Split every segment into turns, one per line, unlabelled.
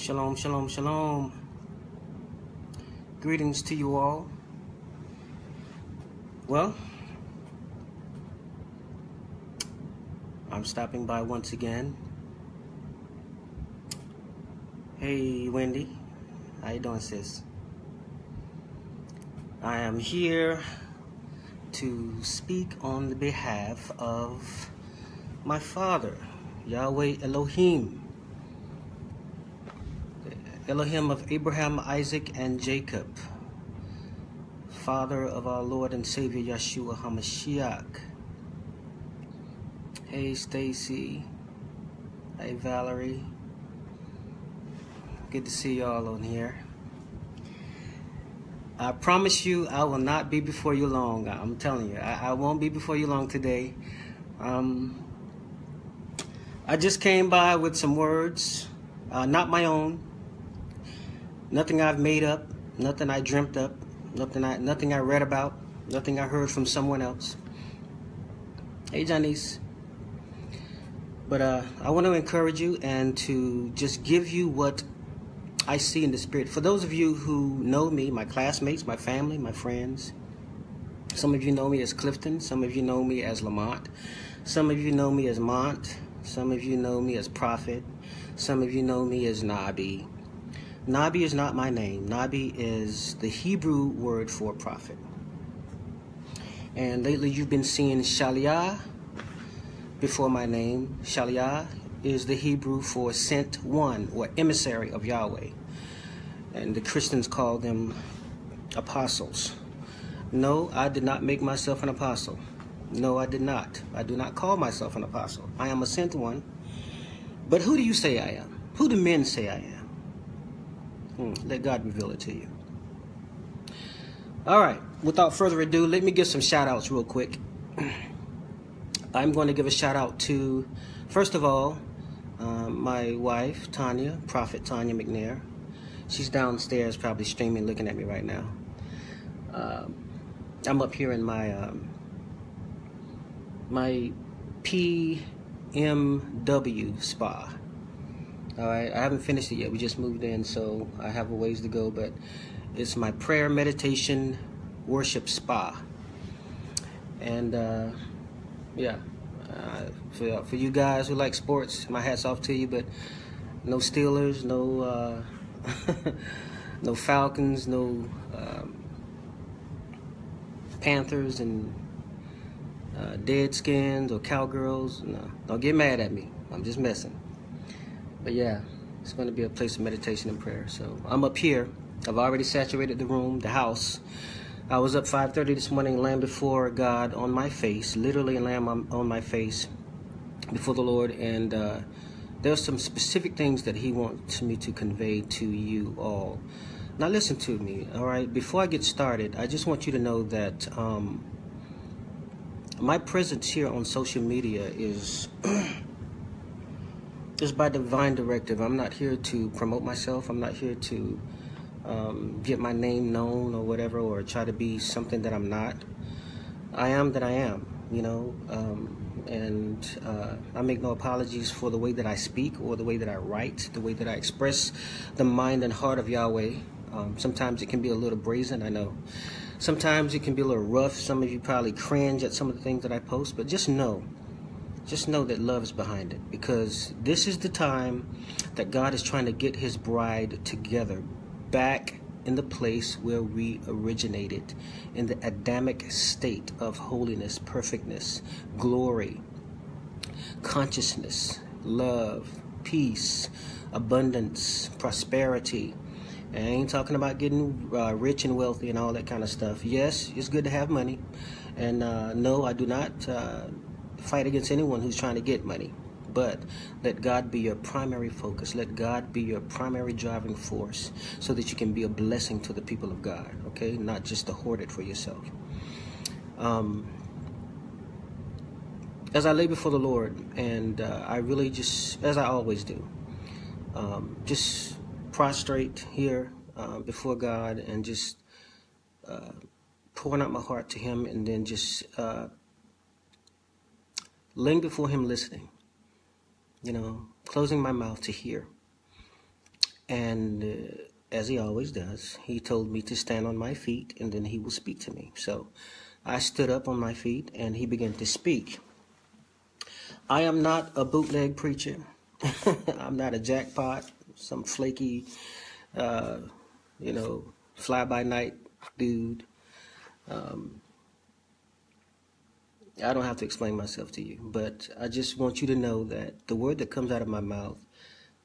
Shalom, shalom, shalom. Greetings to you all. Well, I'm stopping by once again. Hey, Wendy. How you doing, sis? I am here to speak on the behalf of my father, Yahweh Elohim. Elohim of Abraham, Isaac, and Jacob, Father of our Lord and Savior Yeshua HaMashiach. Hey, Stacy. Hey, Valerie. Good to see y'all on here. I promise you, I will not be before you long. I'm telling you, I, I won't be before you long today. Um, I just came by with some words, uh, not my own, Nothing I've made up, nothing I dreamt up, nothing I nothing I read about, nothing I heard from someone else. Hey Janice. But uh, I want to encourage you and to just give you what I see in the spirit. For those of you who know me, my classmates, my family, my friends, some of you know me as Clifton, some of you know me as Lamonte, some of you know me as Mont, some of you know me as Prophet, some of you know me as Nabi. Nabi is not my name. Nabi is the Hebrew word for prophet. And lately you've been seeing Shaliach before my name. Shaliach is the Hebrew for sent one or emissary of Yahweh. And the Christians call them apostles. No, I did not make myself an apostle. No, I did not. I do not call myself an apostle. I am a sent one. But who do you say I am? Who do men say I am? Let God reveal it to you. All right, without further ado, let me give some shout outs real quick. I'm going to give a shout out to, first of all, um, my wife, Tanya, Prophet Tanya McNair. She's downstairs, probably streaming, looking at me right now. Um, I'm up here in my um, my PMW spa. Right, I haven't finished it yet. We just moved in, so I have a ways to go, but it's my prayer, meditation, worship spa. And uh, yeah, uh, for, for you guys who like sports, my hat's off to you, but no Steelers, no uh, no Falcons, no um, Panthers and uh, Deadskins or Cowgirls. No, don't get mad at me. I'm just messing. But yeah, it's going to be a place of meditation and prayer. So I'm up here. I've already saturated the room, the house. I was up 5:30 this morning, laying before God on my face, literally laying on my face before the Lord, and uh, there's some specific things that He wants me to convey to you all. Now listen to me, all right? Before I get started, I just want you to know that um, my presence here on social media is Just by divine directive. I'm not here to promote myself. I'm not here to um, get my name known or whatever, or try to be something that I'm not. I am that I am, you know, um, and uh, I make no apologies for the way that I speak or the way that I write, the way that I express the mind and heart of Yahweh. Um, sometimes it can be a little brazen, I know. Sometimes it can be a little rough. Some of you probably cringe at some of the things that I post, but just know just know that love is behind it because this is the time that God is trying to get his bride together back in the place where we originated in the Adamic state of holiness, perfectness, glory, consciousness, love, peace, abundance, prosperity. I ain't talking about getting uh, rich and wealthy and all that kind of stuff. Yes, it's good to have money. And uh, no, I do not uh, fight against anyone who's trying to get money. But let God be your primary focus. Let God be your primary driving force so that you can be a blessing to the people of God, okay? Not just to hoard it for yourself. Um, as I lay before the Lord, and uh, I really just, as I always do, um, just prostrate here uh, before God and just uh, pouring out my heart to Him and then just uh, laying before Him listening, you know, closing my mouth to hear. and uh, as he always does, he told me to stand on my feet and then he will speak to me. So I stood up on my feet and he began to speak. I am not a bootleg preacher. I'm not a jackpot, some flaky, uh, you know, fly by night dude. Um, I don't have to explain myself to you, but I just want you to know that the word that comes out of my mouth,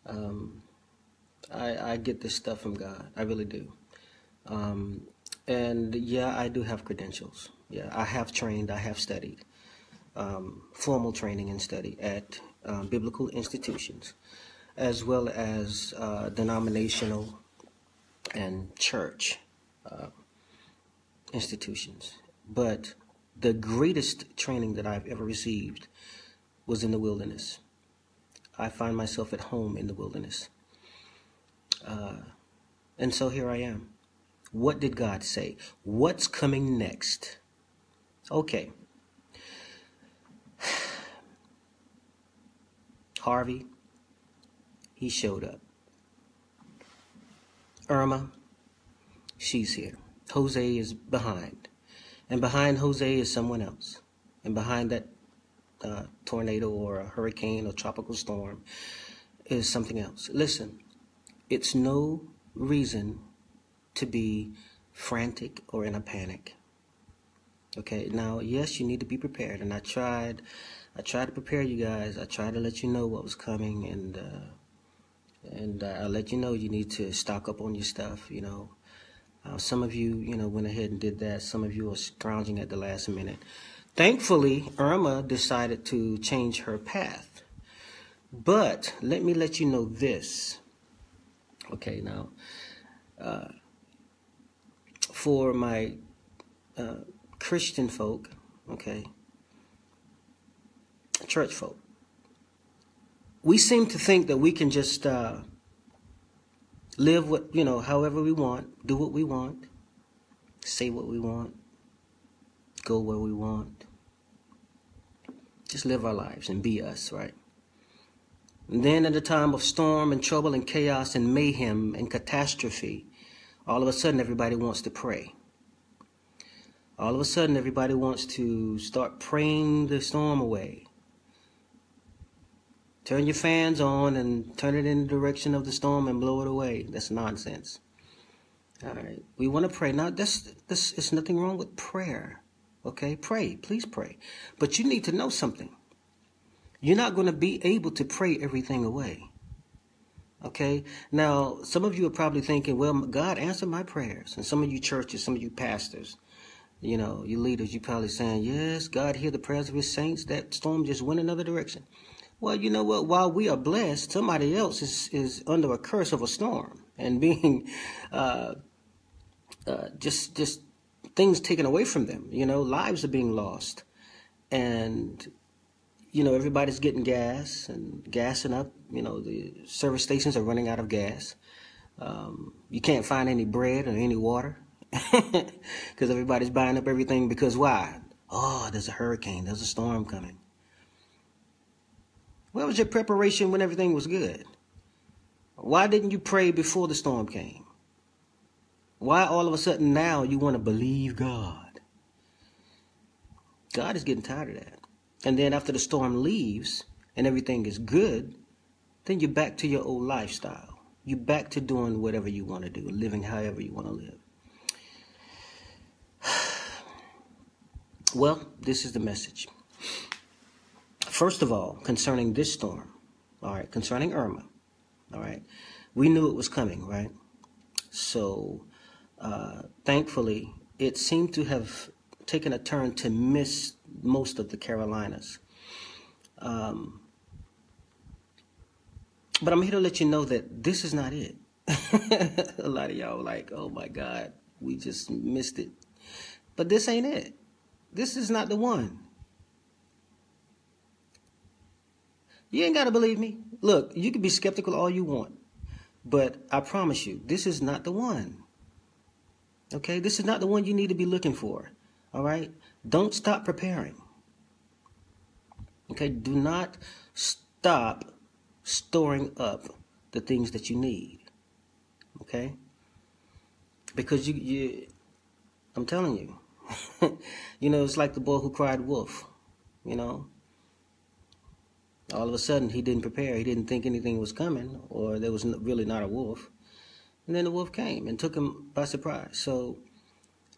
um, I, I, get this stuff from God. I really do. Um, and yeah, I do have credentials. Yeah, I have trained, I have studied, um, formal training and study at um, biblical institutions, as well as uh, denominational and church uh, institutions. But the greatest training that I've ever received was in the wilderness. I find myself at home in the wilderness. Uh, and so here I am. What did God say? What's coming next? Okay. Harvey, he showed up. Irma, she's here. Jose is behind. And behind Jose is someone else. And behind that uh, tornado or a hurricane or tropical storm is something else. Listen, it's no reason to be frantic or in a panic. Okay, now yes, you need to be prepared, and I tried, I tried to prepare you guys. I tried to let you know what was coming, and uh, and uh, I let you know you need to stock up on your stuff. You know, uh, some of you, you know, went ahead and did that. Some of you are scrounging at the last minute. Thankfully, Irma decided to change her path. But let me let you know this. Okay, now, uh, for my uh, Christian folk, okay, church folk, we seem to think that we can just uh, live what you know however we want do what we want say what we want go where we want. Just live our lives and be us right? And then at a time of storm and trouble and chaos and mayhem and catastrophe all of a sudden everybody wants to pray. All of a sudden everybody wants to start praying the storm away Turn your fans on and turn it in the direction of the storm and blow it away. That's nonsense. All right. We want to pray. Now, this, this is nothing wrong with prayer. Okay? Pray. Please pray. But you need to know something. You're not going to be able to pray everything away. Okay? Now, some of you are probably thinking, well, God answered my prayers. And some of you churches, some of you pastors, you know, you leaders, you probably saying, yes, God hear the prayers of his saints. That storm just went another direction. Well, you know what? While we are blessed, somebody else is, is under a curse of a storm and being uh, uh, just just things taken away from them. You know, lives are being lost, and you know everybody's getting gas and gassing up. You know, the service stations are running out of gas. Um, you can't find any bread or any water because everybody's buying up everything. Because why? Oh, there's a hurricane. There's a storm coming. Where was your preparation when everything was good? Why didn't you pray before the storm came? Why all of a sudden now you want to believe God? God is getting tired of that. And then after the storm leaves and everything is good, then you're back to your old lifestyle. You're back to doing whatever you want to do, living however you want to live. Well, this is the message. First of all, concerning this storm, all right, concerning Irma, all right, we knew it was coming, right? So, uh, thankfully, it seemed to have taken a turn to miss most of the Carolinas. Um, but I'm here to let you know that this is not it. a lot of y'all like, oh my God, we just missed it. But this ain't it. This is not the one. You ain't got to believe me. Look, you can be skeptical all you want, but I promise you, this is not the one. Okay? This is not the one you need to be looking for. All right? Don't stop preparing. Okay? Do not stop storing up the things that you need. Okay? Because you, you I'm telling you, you know, it's like the boy who cried wolf. You know, all of a sudden he didn't prepare. He didn't think anything was coming, or there was really not a wolf. And then the wolf came and took him by surprise. So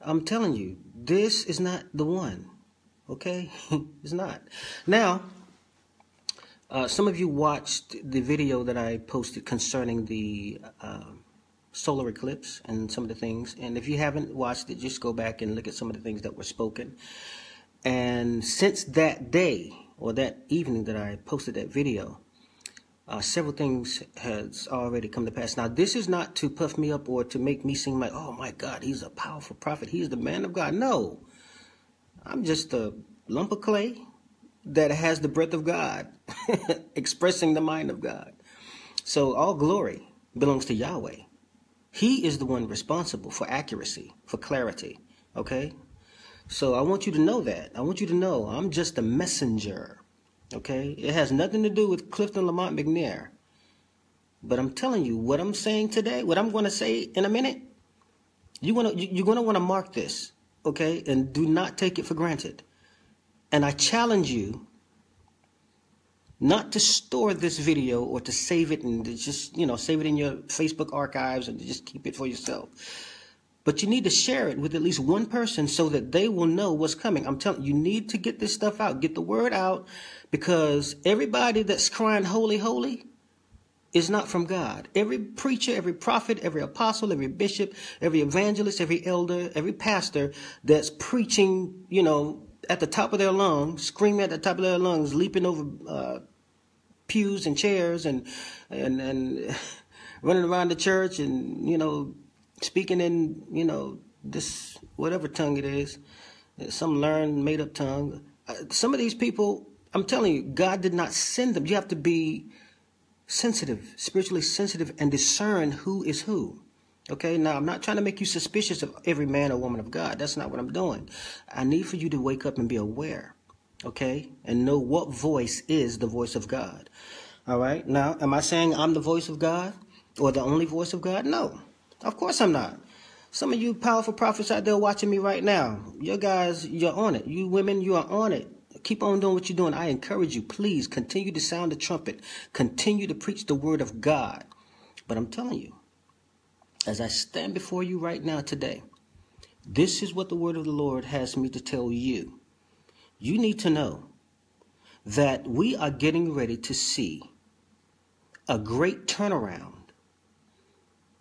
I'm telling you, this is not the one. Okay? it's not. Now, uh, some of you watched the video that I posted concerning the uh, solar eclipse and some of the things. And if you haven't watched it, just go back and look at some of the things that were spoken. And since that day or that evening that I posted that video, uh, several things has already come to pass. Now, this is not to puff me up or to make me seem like, oh my God, he's a powerful prophet. He's the man of God. No, I'm just a lump of clay that has the breath of God, expressing the mind of God. So all glory belongs to Yahweh. He is the one responsible for accuracy, for clarity. Okay? So I want you to know that. I want you to know I'm just a messenger. Okay? It has nothing to do with Clifton Lamonte McNair. But I'm telling you, what I'm saying today, what I'm going to say in a minute, you want to, you're going to want to mark this, okay? And do not take it for granted. And I challenge you not to store this video or to save it and to just, you know, save it in your Facebook archives and just keep it for yourself. But you need to share it with at least one person so that they will know what's coming. I'm telling you, you need to get this stuff out, get the word out, because everybody that's crying holy, holy is not from God. Every preacher, every prophet, every apostle, every bishop, every evangelist, every elder, every pastor that's preaching, you know, at the top of their lungs, screaming at the top of their lungs, leaping over uh, pews and chairs and and and running around the church and you know speaking in you know this whatever tongue it is, some learned made up tongue. Uh, some of these people, I'm telling you, God did not send them. You have to be sensitive, spiritually sensitive, and discern who is who. Okay, now I'm not trying to make you suspicious of every man or woman of God. That's not what I'm doing. I need for you to wake up and be aware, okay, and know what voice is the voice of God. All right, now, am I saying I'm the voice of God or the only voice of God? No, of course I'm not. Some of you powerful prophets out there watching me right now, you guys, you're on it. You women, you are on it. Keep on doing what you're doing. I encourage you, please continue to sound the trumpet, continue to preach the word of God. But I'm telling you, as I stand before you right now today, this is what the word of the Lord has me to tell you. You need to know that we are getting ready to see a great turnaround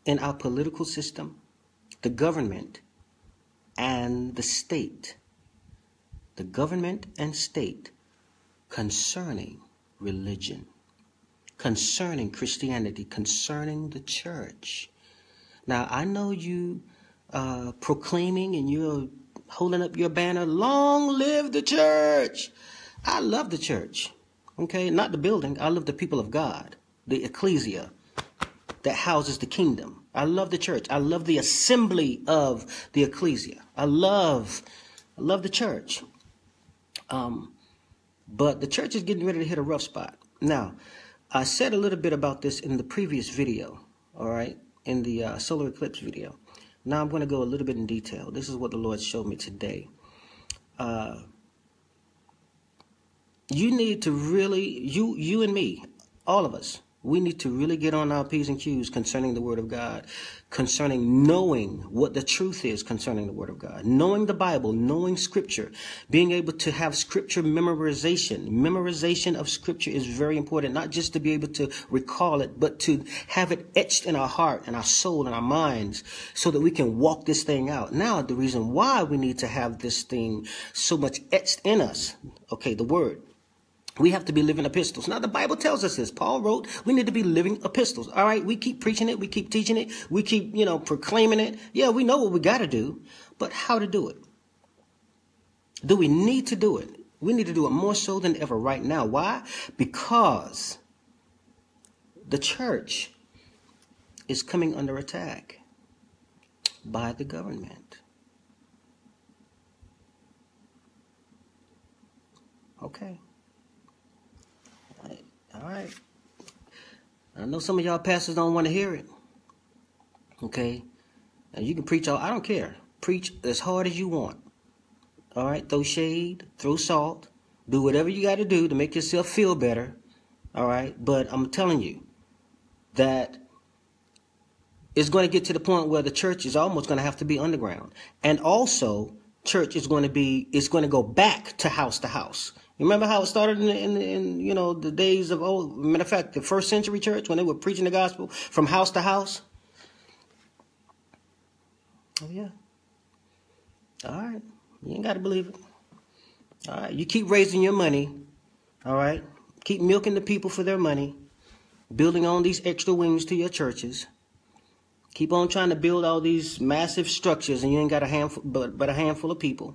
in our political system, the government, and the state. The government and state concerning religion, concerning Christianity, concerning the church. Now, I know you uh, proclaiming and you're holding up your banner, long live the church. I love the church. Okay, not the building. I love the people of God, the ecclesia that houses the kingdom. I love the church. I love the assembly of the ecclesia. I love, I love the church. Um, but the church is getting ready to hit a rough spot. Now, I said a little bit about this in the previous video. All right in the uh, solar eclipse video. Now I'm going to go a little bit in detail. This is what the Lord showed me today. Uh, you need to really, you, you and me, all of us, we need to really get on our P's and Q's concerning the Word of God, concerning knowing what the truth is concerning the Word of God, knowing the Bible, knowing Scripture, being able to have Scripture memorization. Memorization of Scripture is very important, not just to be able to recall it, but to have it etched in our heart and our soul and our minds so that we can walk this thing out. Now, the reason why we need to have this thing so much etched in us, okay, the Word we have to be living epistles. Now, the Bible tells us this. Paul wrote, we need to be living epistles. All right. We keep preaching it. We keep teaching it. We keep, you know, proclaiming it. Yeah, we know what we got to do, but how to do it? Do we need to do it? We need to do it more so than ever right now. Why? Because the church is coming under attack by the government. Okay. All right. I know some of y'all pastors don't want to hear it. Okay? And you can preach all, I don't care. Preach as hard as you want. All right? Throw shade, throw salt, do whatever you got to do to make yourself feel better. All right? But I'm telling you that it's going to get to the point where the church is almost going to have to be underground. And also, church is going to be, it's going to go back to house to house. Remember how it started in, in, in, you know, the days of old, matter of fact, the first century church when they were preaching the gospel from house to house? Oh, yeah. All right. You ain't got to believe it. All right. You keep raising your money. All right. Keep milking the people for their money, building on these extra wings to your churches. Keep on trying to build all these massive structures and you ain't got a handful, but, but a handful of people.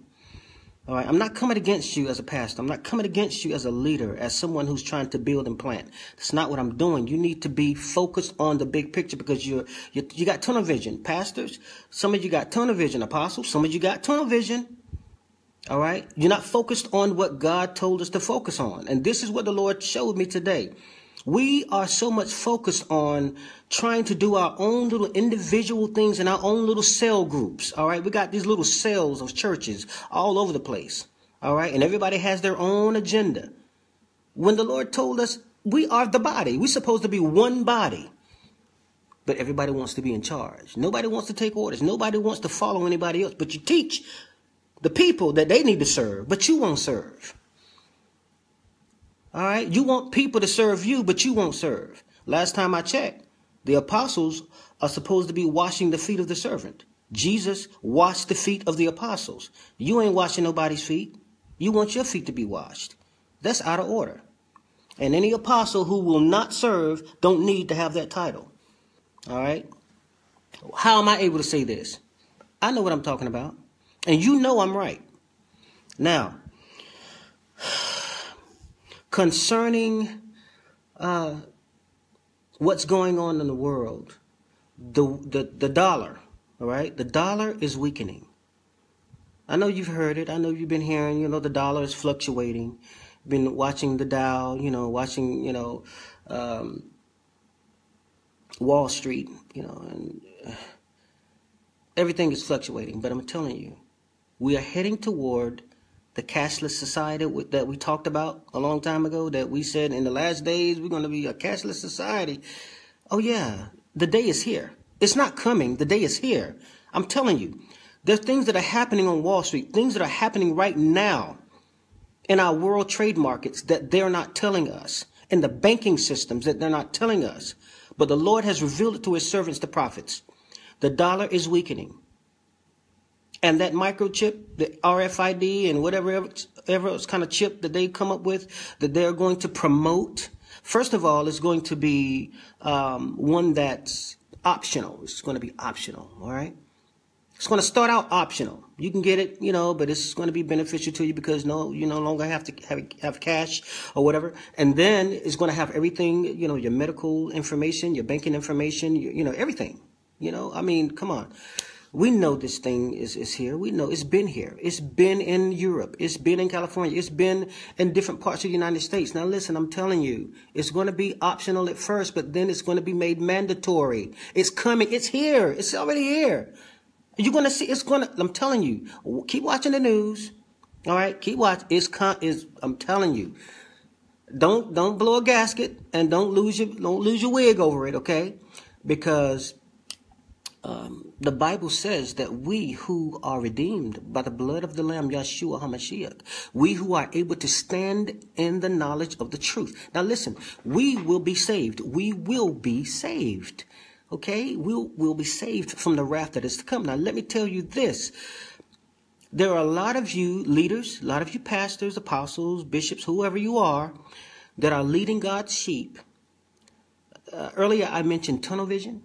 All right. I'm not coming against you as a pastor. I'm not coming against you as a leader, as someone who's trying to build and plant. That's not what I'm doing. You need to be focused on the big picture because you're, you you got tunnel vision. Pastors, some of you got tunnel vision. Apostles, some of you got tunnel vision. All right. You're not focused on what God told us to focus on. And this is what the Lord showed me today. We are so much focused on trying to do our own little individual things in our own little cell groups. All right. We got these little cells of churches all over the place. All right. And everybody has their own agenda. When the Lord told us we are the body, we're supposed to be one body. But everybody wants to be in charge. Nobody wants to take orders. Nobody wants to follow anybody else. But you teach the people that they need to serve, but you won't serve. All right. You want people to serve you, but you won't serve. Last time I checked, the apostles are supposed to be washing the feet of the servant. Jesus washed the feet of the apostles. You ain't washing nobody's feet. You want your feet to be washed. That's out of order. And any apostle who will not serve don't need to have that title. All right. How am I able to say this? I know what I'm talking about. And you know I'm right. Now, concerning uh, what's going on in the world, the, the, the dollar, all right? The dollar is weakening. I know you've heard it. I know you've been hearing, you know, the dollar is fluctuating. Been watching the Dow, you know, watching, you know, um, Wall Street, you know, and uh, everything is fluctuating. But I'm telling you, we are heading toward the cashless society that we talked about a long time ago that we said in the last days we're going to be a cashless society. Oh yeah, the day is here. It's not coming. The day is here. I'm telling you, there's things that are happening on Wall Street, things that are happening right now in our world trade markets that they're not telling us, in the banking systems that they're not telling us. But the Lord has revealed it to his servants, the prophets. The dollar is weakening and that microchip, the RFID and whatever ever else kind of chip that they come up with that they're going to promote, first of all, it's going to be um, one that's optional. It's going to be optional, all right? It's going to start out optional. You can get it, you know, but it's going to be beneficial to you because no, you no longer have to have, have cash or whatever. And then it's going to have everything, you know, your medical information, your banking information, you, you know, everything. You know, I mean, come on. We know this thing is, is here. We know it's been here. It's been in Europe. It's been in California. It's been in different parts of the United States. Now listen, I'm telling you, it's going to be optional at first, but then it's going to be made mandatory. It's coming. It's here. It's already here. You're going to see, it's going to, I'm telling you, keep watching the news. All right. Keep watching. It's, is I'm telling you, don't, don't blow a gasket and don't lose your, don't lose your wig over it. Okay. Because um, the Bible says that we who are redeemed by the blood of the Lamb, Yeshua HaMashiach, we who are able to stand in the knowledge of the truth. Now listen, we will be saved. We will be saved. Okay? We'll, we'll be saved from the wrath that is to come. Now let me tell you this. There are a lot of you leaders, a lot of you pastors, apostles, bishops, whoever you are, that are leading God's sheep. Uh, earlier I mentioned tunnel vision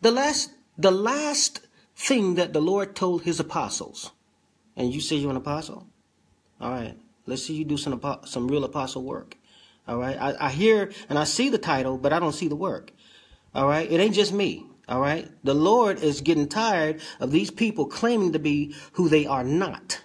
the last the last thing that the Lord told his apostles, and you say you're an apostle? All right, let's see you do some some real apostle work. All right, I, I hear and I see the title, but I don't see the work. All right, it ain't just me. All right, the Lord is getting tired of these people claiming to be who they are not.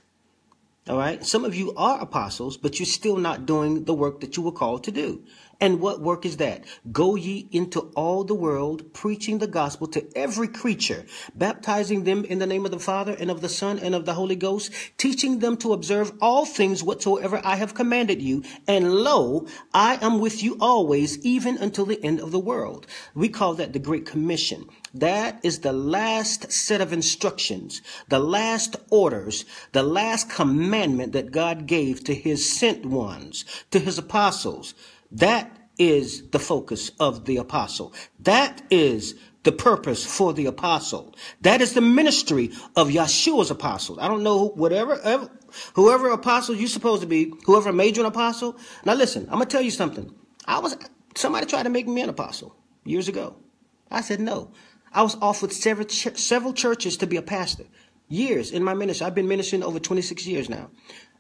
All right, some of you are apostles, but you're still not doing the work that you were called to do. And what work is that? Go ye into all the world, preaching the gospel to every creature, baptizing them in the name of the Father and of the Son and of the Holy Ghost, teaching them to observe all things whatsoever I have commanded you. And lo, I am with you always, even until the end of the world. We call that the Great Commission. That is the last set of instructions, the last orders, the last commandment that God gave to his sent ones, to his apostles. That is the focus of the apostle. That is the purpose for the apostle. That is the ministry of Yeshua's apostles. I don't know whatever, whoever apostle you're supposed to be, whoever made you an apostle. Now listen, I'm gonna tell you something. I was somebody tried to make me an apostle years ago. I said no. I was offered several, several churches to be a pastor. Years in my ministry. I've been ministering over 26 years now.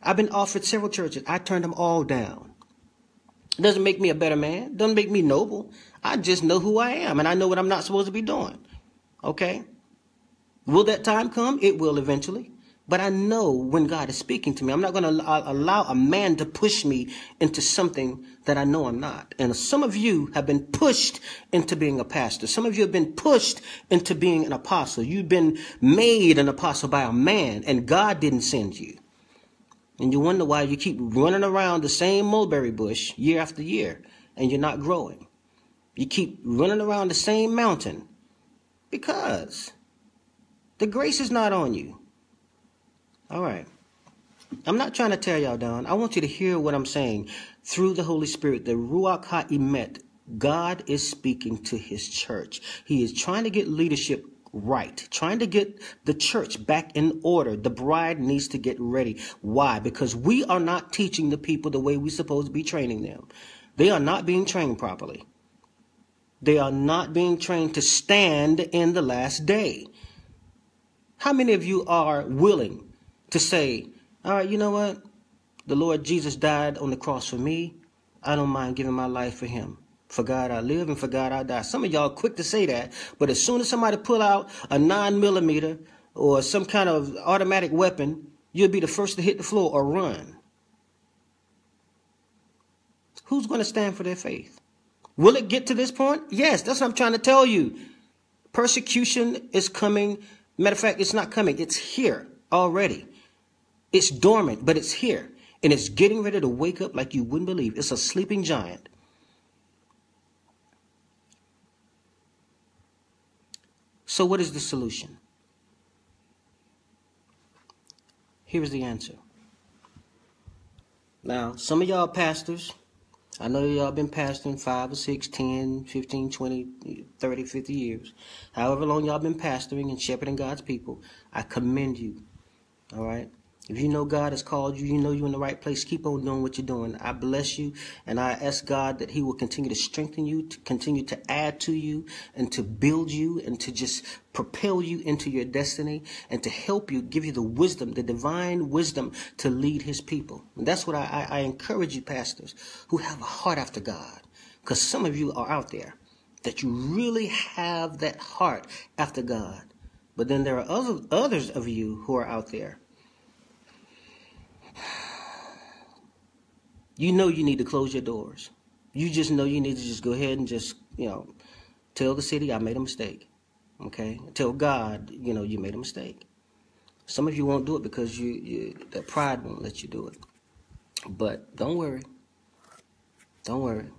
I've been offered several churches. I turned them all down. It doesn't make me a better man. Doesn't make me noble. I just know who I am and I know what I'm not supposed to be doing. Okay? Will that time come? It will eventually. But I know when God is speaking to me. I'm not going to allow a man to push me into something that I know I'm not. And some of you have been pushed into being a pastor. Some of you have been pushed into being an apostle. You've been made an apostle by a man and God didn't send you. And you wonder why you keep running around the same mulberry bush year after year and you're not growing. You keep running around the same mountain because the grace is not on you. All right. I'm not trying to tear y'all down. I want you to hear what I'm saying through the Holy Spirit. The Ruach HaEmet, God is speaking to his church. He is trying to get leadership right, trying to get the church back in order. The bride needs to get ready. Why? Because we are not teaching the people the way we're supposed to be training them. They are not being trained properly. They are not being trained to stand in the last day. How many of you are willing to say, all right, you know what? The Lord Jesus died on the cross for me. I don't mind giving my life for him. For God I live and for God I die. Some of y'all quick to say that, but as soon as somebody pull out a nine millimeter or some kind of automatic weapon, you'll be the first to hit the floor or run. Who's going to stand for their faith? Will it get to this point? Yes, that's what I'm trying to tell you. Persecution is coming. Matter of fact, it's not coming. It's here already. It's dormant, but it's here. And it's getting ready to wake up like you wouldn't believe. It's a sleeping giant. So, what is the solution? Here's the answer. Now, some of y'all pastors, I know y'all been pastoring 5 or 6, 10, 15, 20, 30, 50 years. However long y'all been pastoring and shepherding God's people, I commend you. All right? If you know God has called you, you know you're in the right place, keep on doing what you're doing. I bless you and I ask God that He will continue to strengthen you, to continue to add to you, and to build you, and to just propel you into your destiny, and to help you, give you the wisdom, the divine wisdom to lead His people. And that's what I, I, I encourage you, pastors, who have a heart after God. Because some of you are out there that you really have that heart after God. But then there are other, others of you who are out there you know you need to close your doors. You just know you need to just go ahead and just, you know, tell the city I made a mistake. Okay? Tell God, you know, you made a mistake. Some of you won't do it because you, you that pride won't let you do it. But don't worry. Don't worry.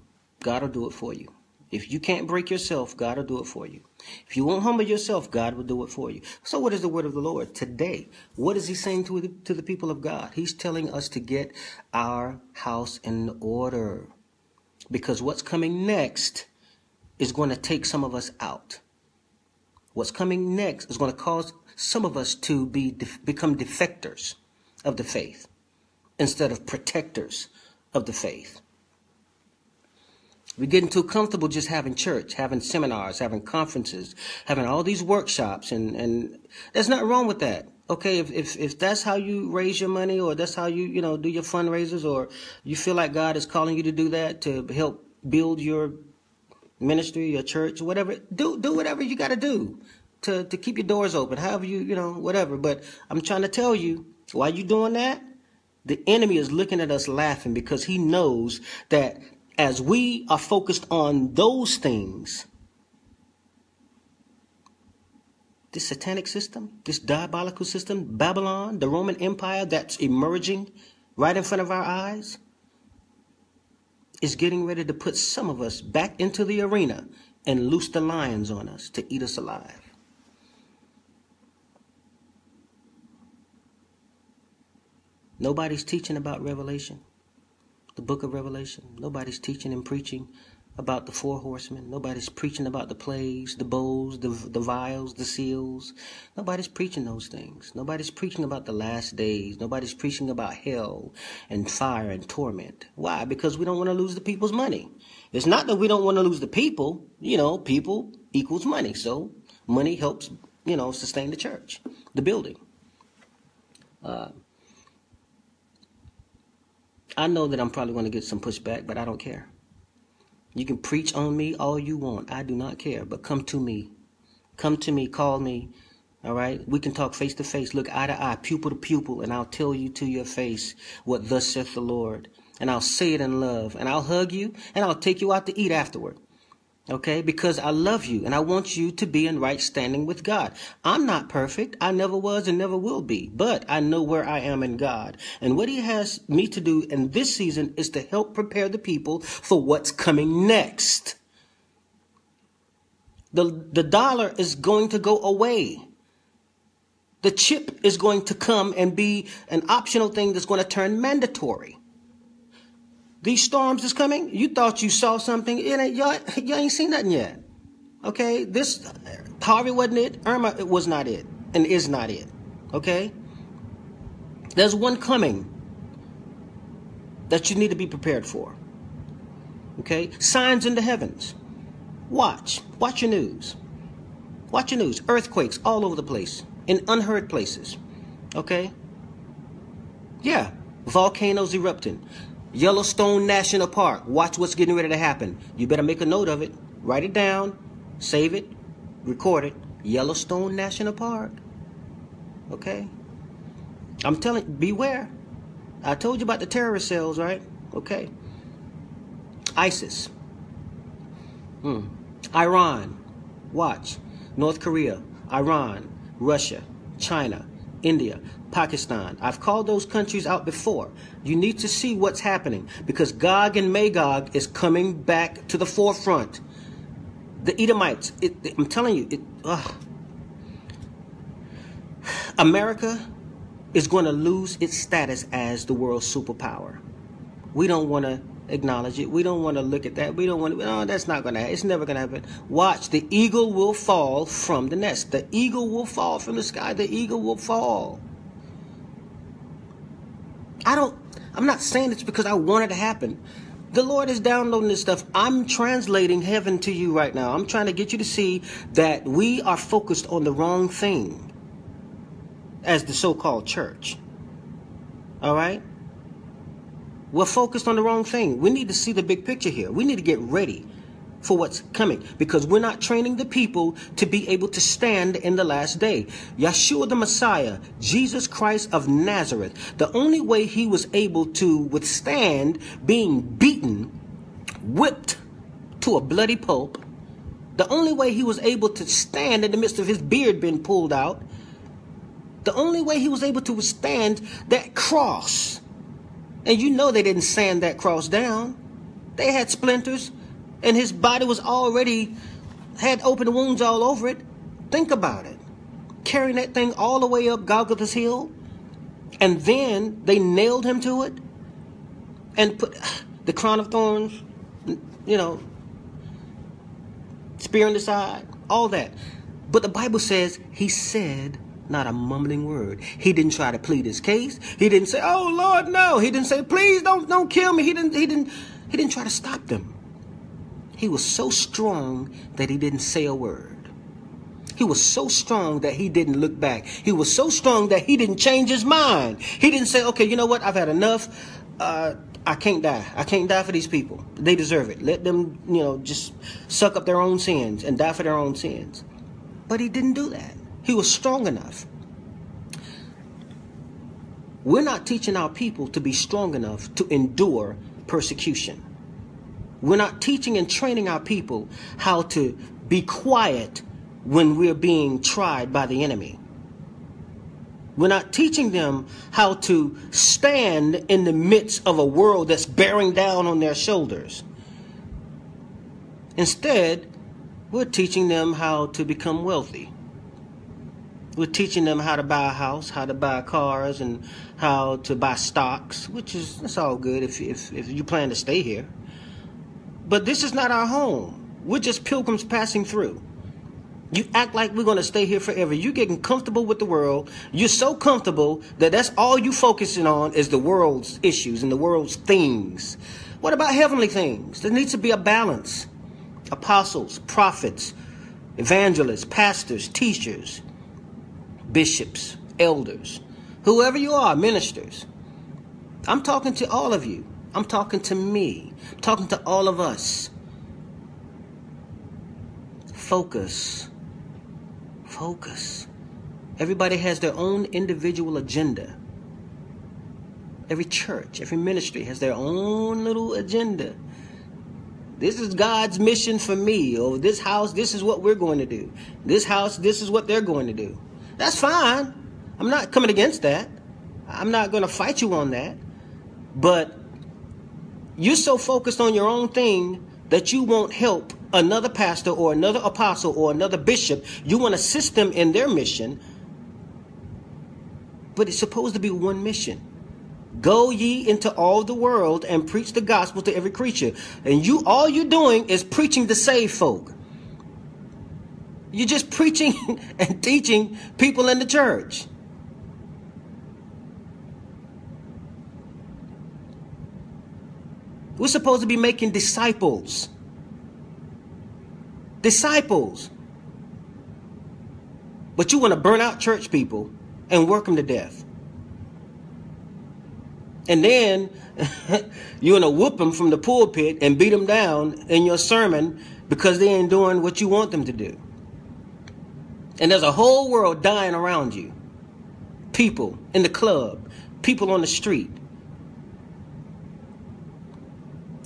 God will do it for you. If you can't break yourself, God will do it for you. If you won't humble yourself, God will do it for you. So what is the word of the Lord today? What is he saying to the, to the people of God? He's telling us to get our house in order. Because what's coming next is going to take some of us out. What's coming next is going to cause some of us to be become defectors of the faith instead of protectors of the faith. We're getting too comfortable just having church, having seminars, having conferences, having all these workshops, and, and there's nothing wrong with that. Okay, if, if if that's how you raise your money, or that's how you you know do your fundraisers, or you feel like God is calling you to do that to help build your ministry, your church, whatever, do do whatever you got to do to to keep your doors open. However you you know whatever. But I'm trying to tell you, while you doing that, the enemy is looking at us laughing because he knows that as we are focused on those things, this satanic system, this diabolical system, Babylon, the Roman Empire that's emerging right in front of our eyes, is getting ready to put some of us back into the arena and loose the lions on us to eat us alive. Nobody's teaching about Revelation, the book of Revelation. Nobody's teaching and preaching about the four horsemen. Nobody's preaching about the plagues, the bowls, the, the vials, the seals. Nobody's preaching those things. Nobody's preaching about the last days. Nobody's preaching about hell and fire and torment. Why? Because we don't want to lose the people's money. It's not that we don't want to lose the people. You know, people equals money. So money helps, you know, sustain the church, the building. Uh, I know that I'm probably going to get some pushback, but I don't care. You can preach on me all you want. I do not care, but come to me. Come to me, call me. All right? We can talk face to face, look eye to eye, pupil to pupil, and I'll tell you to your face what thus saith the Lord. And I'll say it in love, and I'll hug you, and I'll take you out to eat afterward. Okay? Because I love you and I want you to be in right standing with God. I'm not perfect. I never was and never will be, but I know where I am in God. And what he has me to do in this season is to help prepare the people for what's coming next. The, the dollar is going to go away. The chip is going to come and be an optional thing that's going to turn mandatory. These storms is coming. You thought you saw something. It ain't, y'all, you ain't seen nothing yet. Okay, this Harvey wasn't it. Irma it was not it, and is not it. Okay, there's one coming that you need to be prepared for. Okay, signs in the heavens. Watch, watch your news. Watch your news. Earthquakes all over the place in unheard places. Okay. Yeah, volcanoes erupting. Yellowstone National Park. Watch what's getting ready to happen. You better make a note of it. Write it down. Save it. Record it. Yellowstone National Park. Okay? I'm telling beware. I told you about the terrorist cells, right? Okay. ISIS. Hmm. Iran. Watch. North Korea. Iran. Russia. China. India. Pakistan. I've called those countries out before. You need to see what's happening because Gog and Magog is coming back to the forefront. The Edomites, it, it, I'm telling you, it, America is going to lose its status as the world's superpower. We don't want to acknowledge it. We don't want to look at that. We don't want to, oh, no, that's not going to happen. It's never going to happen. Watch, the eagle will fall from the nest. The eagle will fall from the sky. The eagle will fall. I don't, I'm not saying it's because I want it to happen. The Lord is downloading this stuff. I'm translating heaven to you right now. I'm trying to get you to see that we are focused on the wrong thing as the so called church. All right? We're focused on the wrong thing. We need to see the big picture here. We need to get ready for what's coming because we're not training the people to be able to stand in the last day. Yeshua the Messiah, Jesus Christ of Nazareth, the only way he was able to withstand being beaten, whipped to a bloody pulp, the only way he was able to stand in the midst of his beard being pulled out, the only way he was able to withstand that cross. And you know they didn't sand that cross down. They had splinters and his body was already had open wounds all over it. Think about it. Carrying that thing all the way up Golgotha's hill, and then they nailed him to it and put the crown of thorns, you know, spear in the side, all that. But the Bible says he said not a mumbling word. He didn't try to plead his case. He didn't say, "Oh Lord, no." He didn't say, "Please don't don't kill me." He didn't he didn't he didn't try to stop them. He was so strong that he didn't say a word. He was so strong that he didn't look back. He was so strong that he didn't change his mind. He didn't say, okay, you know what? I've had enough. Uh, I can't die. I can't die for these people. They deserve it. Let them, you know, just suck up their own sins and die for their own sins. But he didn't do that. He was strong enough. We're not teaching our people to be strong enough to endure persecution. We're not teaching and training our people how to be quiet when we're being tried by the enemy. We're not teaching them how to stand in the midst of a world that's bearing down on their shoulders. Instead, we're teaching them how to become wealthy. We're teaching them how to buy a house, how to buy cars, and how to buy stocks, which is that's all good if, if, if you plan to stay here. But this is not our home. We're just pilgrims passing through. You act like we're going to stay here forever. You're getting comfortable with the world. You're so comfortable that that's all you focusing on is the world's issues and the world's things. What about heavenly things? There needs to be a balance. Apostles, prophets, evangelists, pastors, teachers, bishops, elders, whoever you are, ministers. I'm talking to all of you. I'm talking to me. I'm talking to all of us. Focus Focus. Everybody has their own individual agenda. Every church, every ministry has their own little agenda. This is God's mission for me, or this house, this is what we're going to do. This house, this is what they're going to do. That's fine. I'm not coming against that. I'm not going to fight you on that. But you're so focused on your own thing that you won't help another pastor or another apostle or another bishop. You want to assist them in their mission. But it's supposed to be one mission. Go ye into all the world and preach the gospel to every creature. And you all you're doing is preaching to save folk. You're just preaching and teaching people in the church. We're supposed to be making disciples. Disciples. But you want to burn out church people and work them to death. And then you want to whoop them from the pulpit and beat them down in your sermon because they ain't doing what you want them to do. And there's a whole world dying around you. People in the club, people on the street,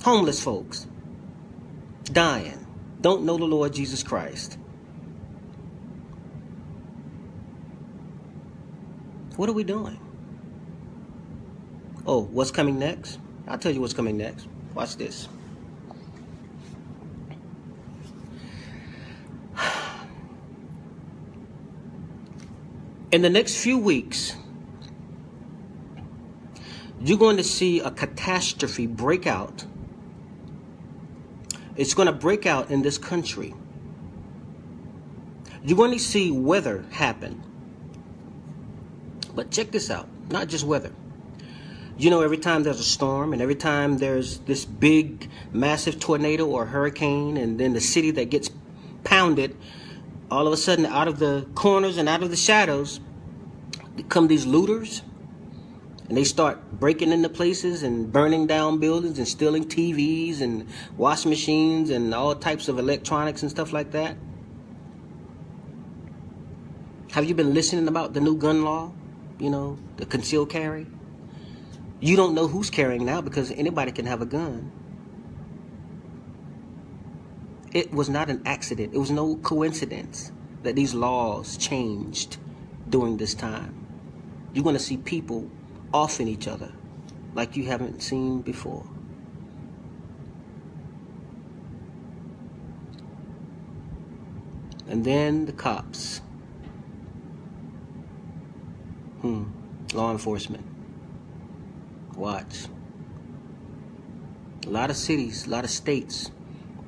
Homeless folks dying, don't know the Lord Jesus Christ. What are we doing? Oh, what's coming next? I'll tell you what's coming next. Watch this. In the next few weeks, you're going to see a catastrophe break out it's going to break out in this country. You're going to see weather happen. But check this out not just weather. You know, every time there's a storm and every time there's this big, massive tornado or hurricane, and then the city that gets pounded, all of a sudden, out of the corners and out of the shadows, come these looters and they start breaking into places and burning down buildings and stealing TVs and washing machines and all types of electronics and stuff like that? Have you been listening about the new gun law? You know, the concealed carry? You don't know who's carrying now because anybody can have a gun. It was not an accident. It was no coincidence that these laws changed during this time. You're going to see people off in each other like you haven't seen before. And then the cops. Hmm. Law enforcement. Watch. A lot of cities, a lot of states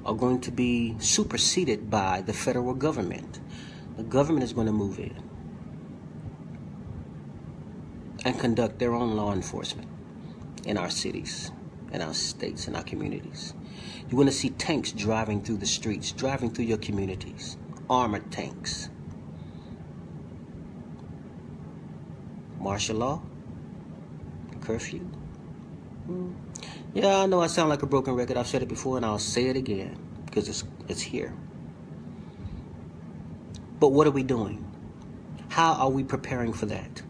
are going to be superseded by the federal government. The government is going to move in and conduct their own law enforcement in our cities, in our states, in our communities. You're going to see tanks driving through the streets, driving through your communities, armored tanks. Martial law, curfew. Hmm. Yeah, I know I sound like a broken record. I've said it before and I'll say it again because it's, it's here. But what are we doing? How are we preparing for that?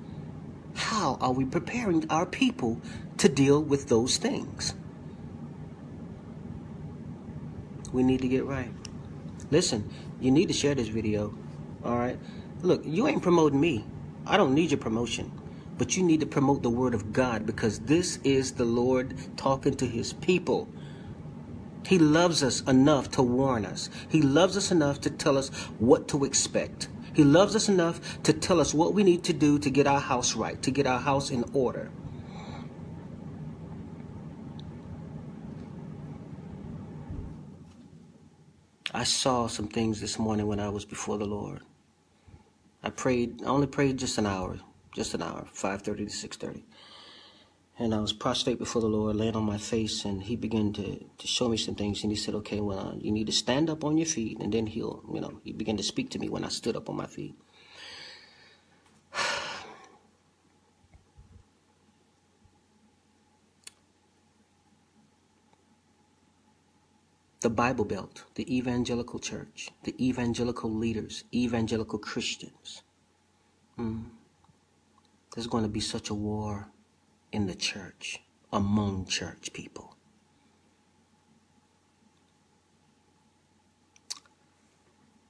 how are we preparing our people to deal with those things? We need to get right. Listen, you need to share this video. All right? Look, you ain't promoting me. I don't need your promotion. But you need to promote the word of God because this is the Lord talking to his people. He loves us enough to warn us. He loves us enough to tell us what to expect. He loves us enough to tell us what we need to do to get our house right, to get our house in order. I saw some things this morning when I was before the Lord. I prayed, I only prayed just an hour, just an hour, 5.30 to 6.30. And I was prostrate before the Lord, laying on my face, and he began to, to show me some things. And he said, okay, well, uh, you need to stand up on your feet. And then he'll, you know, he began to speak to me when I stood up on my feet. the Bible Belt, the evangelical church, the evangelical leaders, evangelical Christians. Mm. There's going to be such a war in the church, among church people.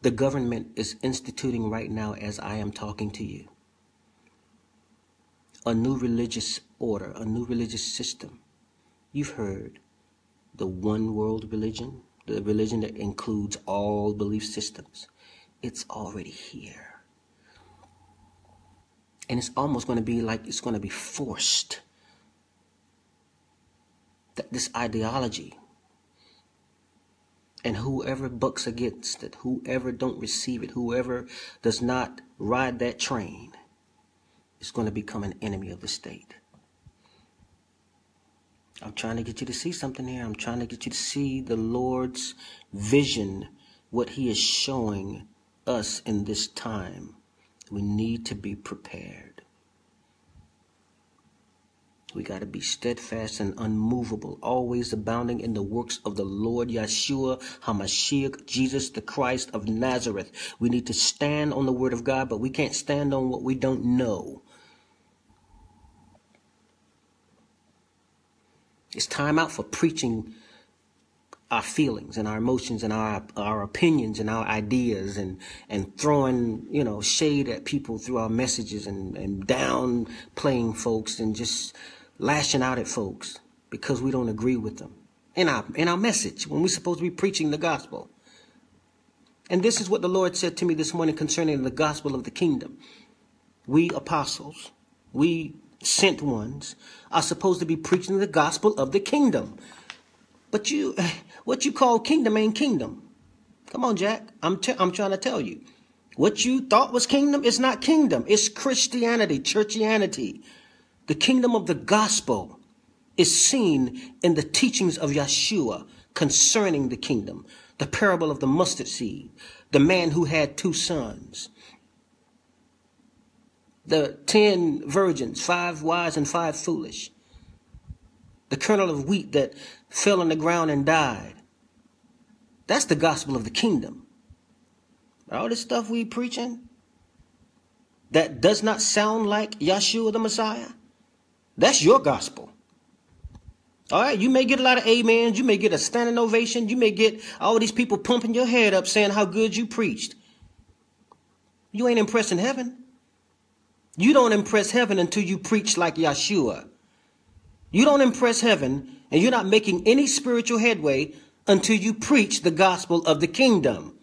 The government is instituting right now, as I am talking to you, a new religious order, a new religious system. You've heard the one world religion, the religion that includes all belief systems. It's already here. And it's almost going to be like it's going to be forced. That this ideology and whoever bucks against it, whoever don't receive it, whoever does not ride that train is going to become an enemy of the state. I'm trying to get you to see something here. I'm trying to get you to see the Lord's vision, what He is showing us in this time. We need to be prepared. We got to be steadfast and unmovable, always abounding in the works of the Lord Yeshua HaMashiach, Jesus the Christ of Nazareth. We need to stand on the Word of God, but we can't stand on what we don't know. It's time out for preaching our feelings and our emotions and our our opinions and our ideas and and throwing you know shade at people through our messages and and downplaying folks and just lashing out at folks because we don't agree with them in our in our message when we're supposed to be preaching the gospel. And this is what the Lord said to me this morning concerning the gospel of the kingdom. We apostles, we sent ones are supposed to be preaching the gospel of the kingdom. But you, what you call kingdom ain't kingdom. Come on, Jack. I'm, t- I'm trying to tell you. What you thought was kingdom is not kingdom. It's Christianity, churchianity. The kingdom of the gospel is seen in the teachings of Yeshua concerning the kingdom. The parable of the mustard seed, the man who had two sons, the ten virgins, five wise and five foolish, the kernel of wheat that fell on the ground and died. That's the gospel of the kingdom. All this stuff we preaching that does not sound like Yeshua the Messiah, that's your gospel. All right, you may get a lot of amens, you may get a standing ovation, you may get all these people pumping your head up saying how good you preached. You ain't impressing heaven. You don't impress heaven until you preach like Yeshua. You don't impress heaven and you're not making any spiritual headway until you preach the gospel of the kingdom.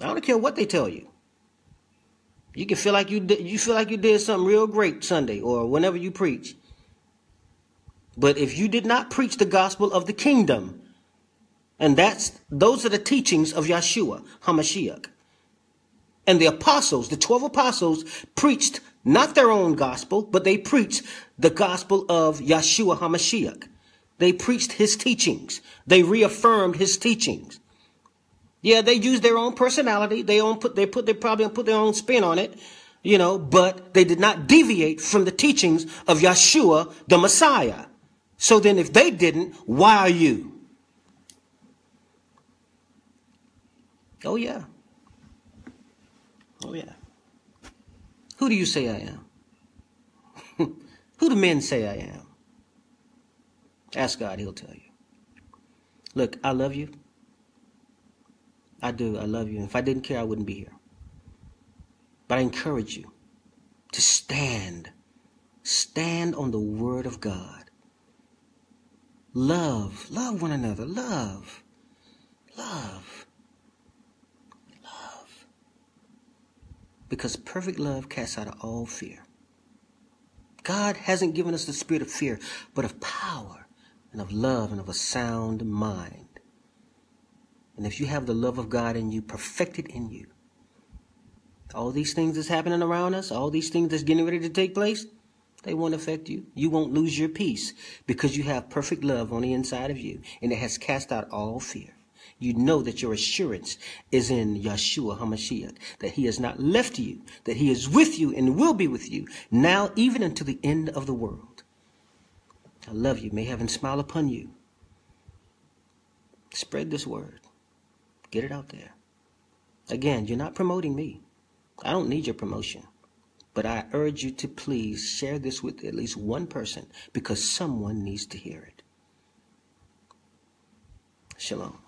I don't care what they tell you. You can feel like you did, you feel like you did something real great Sunday or whenever you preach. But if you did not preach the gospel of the kingdom, and that's those are the teachings of Yeshua HaMashiach. And the apostles, the 12 apostles, preached not their own gospel, but they preached the gospel of Yeshua HaMashiach. They preached his teachings. They reaffirmed his teachings. Yeah, they used their own personality. They own put they put they probably put their own spin on it, you know, but they did not deviate from the teachings of Yeshua the Messiah. So then if they didn't, why are you? Oh, yeah. Oh, yeah. Who do you say I am? Who do men say I am? Ask God, He'll tell you. Look, I love you. I do. I love you. If I didn't care, I wouldn't be here. But I encourage you to stand. Stand on the Word of God. Love. Love one another. Love. Love. Because perfect love casts out all fear. God hasn't given us the spirit of fear, but of power and of love and of a sound mind. And if you have the love of God in you, perfected in you, all these things that's happening around us, all these things that's getting ready to take place, they won't affect you. You won't lose your peace because you have perfect love on the inside of you and it has cast out all fear. You know that your assurance is in Yeshua HaMashiach, that he has not left you, that he is with you and will be with you now, even until the end of the world. I love you. May heaven smile upon you. Spread this word. Get it out there. Again, you're not promoting me. I don't need your promotion. But I urge you to please share this with at least one person because someone needs to hear it. Shalom.